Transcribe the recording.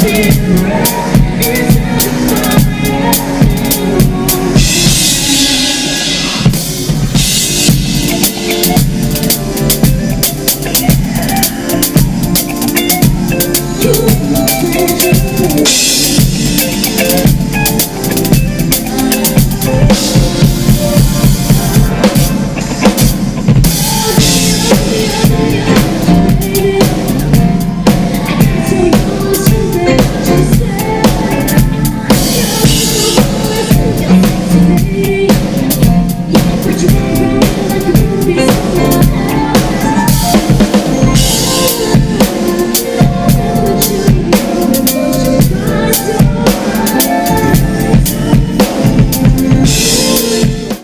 secret